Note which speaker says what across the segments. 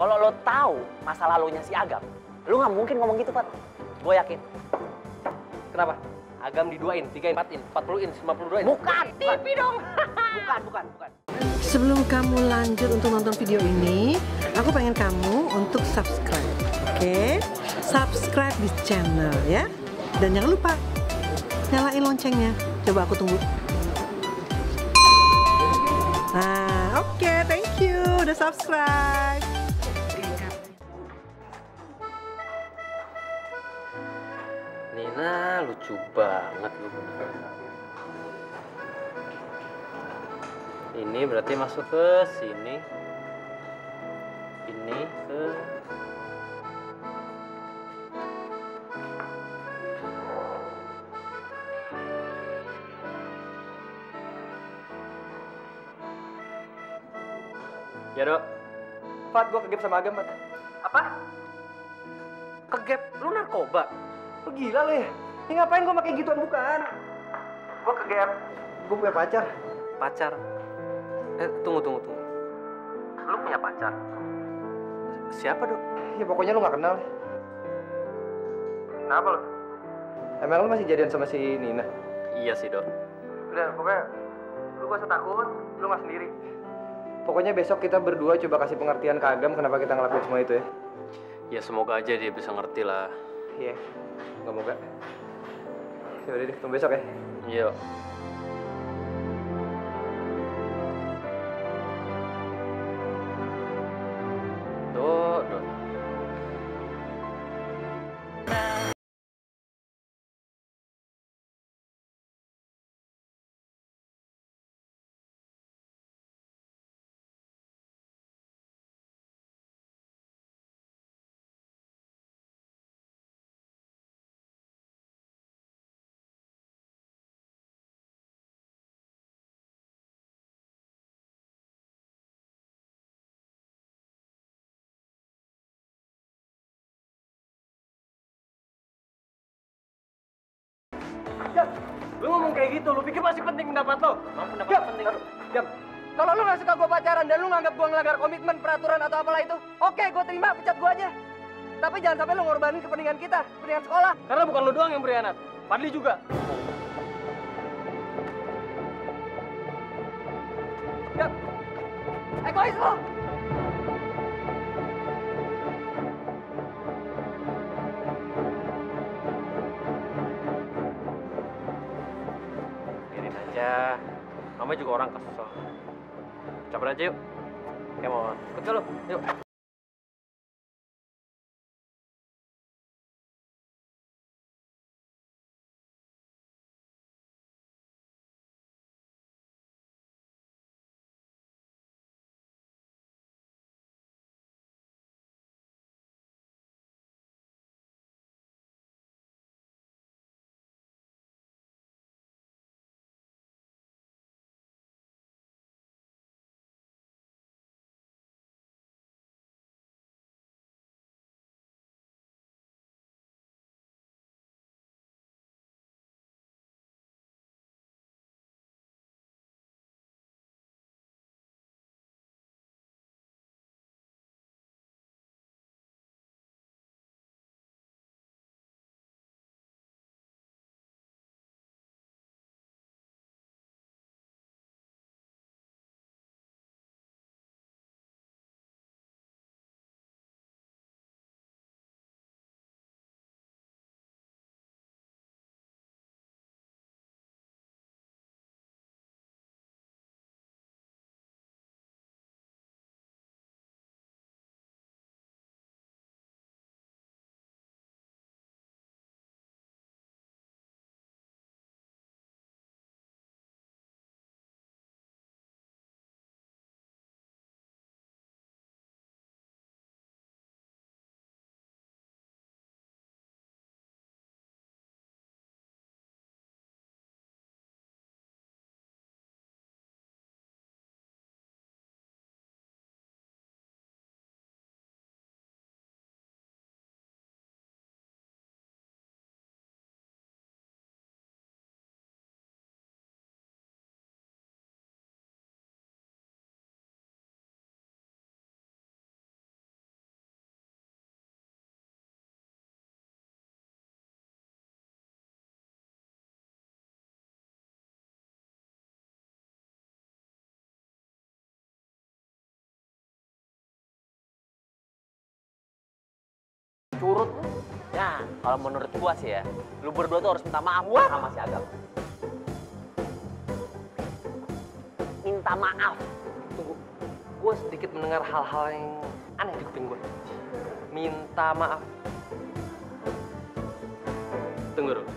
Speaker 1: Kalau lo tahu masa lalunya si Agam, lo nggak mungkin ngomong gitu, Pat. Gue yakin.
Speaker 2: Kenapa? Agam diduain, tiga, empat in, empat puluh in, lima puluh dua in.
Speaker 1: Bukan. TV dong. bukan, bukan, bukan.
Speaker 3: Sebelum kamu lanjut untuk nonton video ini, aku pengen kamu untuk subscribe, oke? Subscribe di channel ya. Dan jangan lupa nyalain loncengnya. Coba aku tunggu. Nah, oke, thank you udah subscribe.
Speaker 2: Nina lucu banget lu. Ini berarti masuk ke sini. Ini ke Ya dok,
Speaker 4: Fat, gue kegep sama Agam, Fat.
Speaker 2: apa?
Speaker 4: Kegep? Lu narkoba? Lu gila lu ya? Ini ngapain gue pakai gituan bukan? Gue kegep. Gue punya pacar.
Speaker 2: Pacar? Eh tunggu tunggu tunggu. Lu punya pacar? Siapa dok?
Speaker 4: Ya pokoknya lu gak kenal.
Speaker 2: Kenapa lu?
Speaker 4: Emang lu masih jadian sama si Nina?
Speaker 2: Iya sih dok.
Speaker 4: Udah, pokoknya lu gak usah takut, lu gak sendiri. Pokoknya besok kita berdua coba kasih pengertian ke Agam kenapa kita ngelakuin semua itu ya.
Speaker 2: Ya semoga aja dia bisa ngerti lah.
Speaker 4: Iya, nggak moga. Ya udah deh, tunggu besok ya.
Speaker 2: Iya.
Speaker 4: Lu ngomong kayak gitu, lu pikir masih penting pendapat lo?
Speaker 2: Emang pendapat
Speaker 4: Jam,
Speaker 2: penting.
Speaker 4: Jam, kalau lu gak suka gue pacaran dan lu nganggap gue ngelanggar komitmen peraturan atau apalah itu, oke gue terima, pecat gue aja. Tapi jangan sampai lu ngorbanin kepentingan kita, kepentingan sekolah.
Speaker 2: Karena bukan lu doang yang berkhianat. Fadli juga.
Speaker 4: Jam, egois lo.
Speaker 2: Mama juga orang kesel. Cabut aja yuk. Kayak mau lu? Yuk.
Speaker 1: Curut. Ya, kalau menurut gua sih ya, lu berdua tuh harus minta maaf sama si Agam. Minta maaf.
Speaker 2: Tunggu, gue sedikit mendengar hal-hal yang aneh di kuping gue. Minta maaf. Tunggu dulu.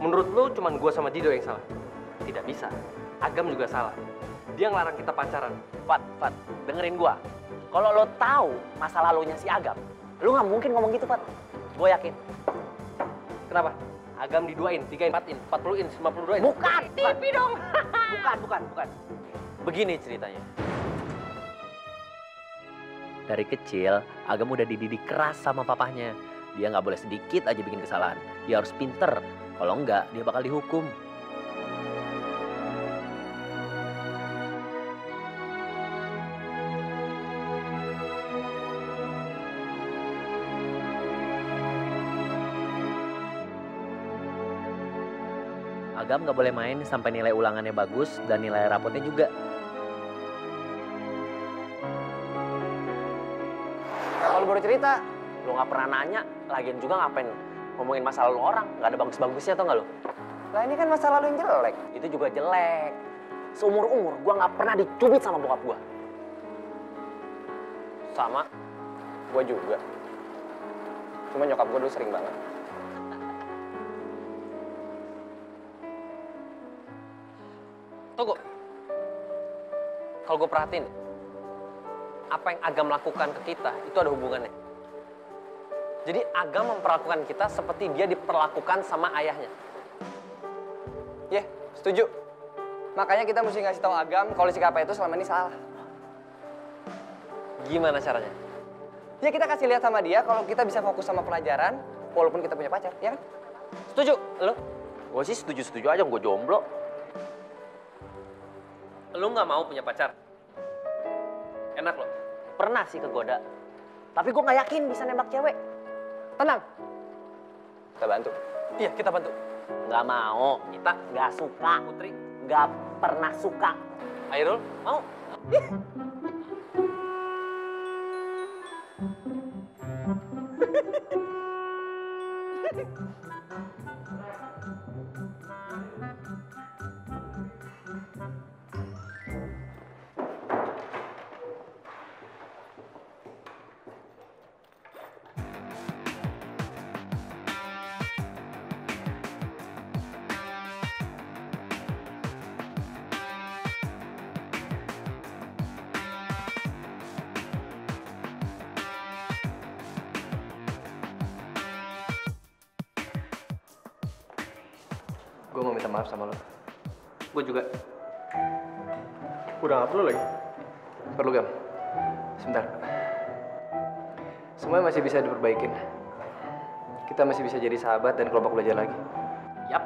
Speaker 2: Menurut lu cuman gue sama Dido yang salah? Tidak bisa. Agam juga salah. Dia ngelarang kita pacaran.
Speaker 1: Fat, Fat, dengerin gua. Kalau lo tahu masa lalunya si Agam, lu nggak mungkin ngomong gitu, Fat. Gue yakin.
Speaker 2: Kenapa? Agam diduain, tigain, empatin, empat puluhin, lima puluh duain.
Speaker 1: Bukan, TV dong. bukan, bukan, bukan. Begini ceritanya. Dari kecil, Agam udah dididik keras sama papahnya. Dia nggak boleh sedikit aja bikin kesalahan. Dia harus pinter. Kalau enggak, dia bakal dihukum. Agam nggak boleh main sampai nilai ulangannya bagus dan nilai rapotnya juga. Kalau baru cerita, lu nggak pernah nanya, lagian juga ngapain ngomongin masa lalu orang, nggak ada bagus-bagusnya tau nggak lu? Lah ini kan masa lalu yang jelek. Itu juga jelek. Seumur umur gua nggak pernah dicubit sama bokap gua. Sama, gua juga. Cuma nyokap gua dulu sering banget.
Speaker 2: Kalau gue perhatiin, apa yang Agam lakukan ke kita itu ada hubungannya. Jadi Agam memperlakukan kita seperti dia diperlakukan sama ayahnya.
Speaker 4: Iya, setuju. Makanya kita mesti ngasih tahu Agam kalau si Kapa itu selama ini salah.
Speaker 2: Gimana caranya?
Speaker 4: Ya kita kasih lihat sama dia kalau kita bisa fokus sama pelajaran walaupun kita punya pacar, ya kan?
Speaker 2: Setuju? Lo?
Speaker 1: Gue sih setuju-setuju aja, gue jomblo.
Speaker 2: Lo nggak mau punya pacar? Enak loh.
Speaker 1: Pernah sih kegoda. Tapi gue nggak yakin bisa nembak cewek.
Speaker 4: Tenang. Kita bantu.
Speaker 2: Iya, kita bantu.
Speaker 1: Nggak mau.
Speaker 2: Kita,
Speaker 1: Nggak suka.
Speaker 2: Putri,
Speaker 1: Nggak pernah suka.
Speaker 2: Airul, mau?
Speaker 4: Gue mau minta maaf sama lo.
Speaker 2: Gue juga.
Speaker 4: Udah nggak perlu lagi. Perlu gam. Sebentar. Semuanya masih bisa diperbaikin. Kita masih bisa jadi sahabat dan kelompok belajar lagi.
Speaker 2: Yap.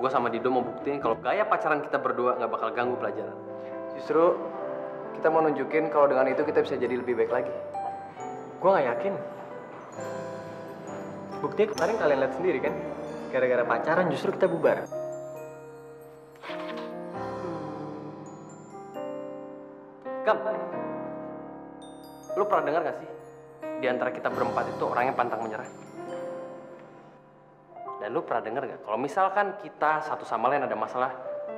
Speaker 2: Gue sama Dido mau buktiin kalau gaya pacaran kita berdua nggak bakal ganggu pelajaran.
Speaker 4: Justru kita mau nunjukin kalau dengan itu kita bisa jadi lebih baik lagi.
Speaker 5: Gue nggak yakin. Buktinya kemarin kalian lihat sendiri kan, gara-gara pacaran justru kita bubar.
Speaker 2: Gam, lu pernah dengar gak sih? Di antara kita berempat itu orangnya pantang menyerah. Dan lu pernah dengar gak? Kalau misalkan kita satu sama lain ada masalah,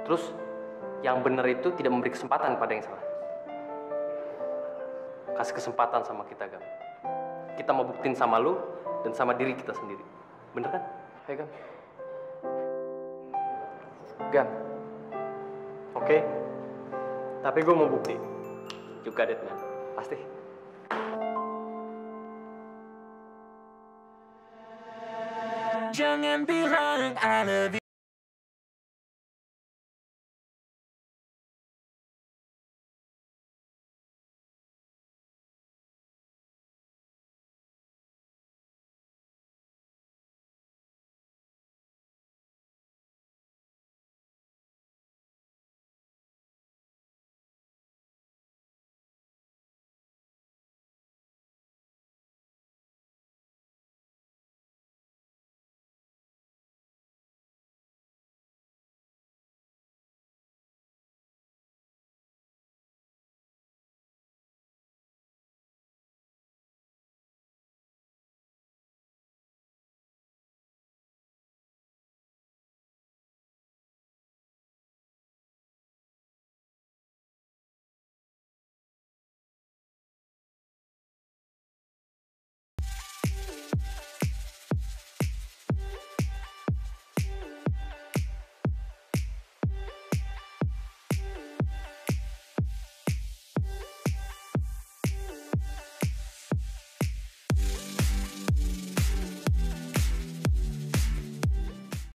Speaker 2: terus yang benar itu tidak memberi kesempatan pada yang salah. Kasih kesempatan sama kita, Gam. Kita mau buktiin sama lu dan sama diri kita sendiri. Bener kan?
Speaker 4: Hai Gam. Gam,
Speaker 5: Oke, tapi gue mau bukti.
Speaker 2: Juga, Dead Man.
Speaker 4: pasti.
Speaker 6: Jangan bilang I love you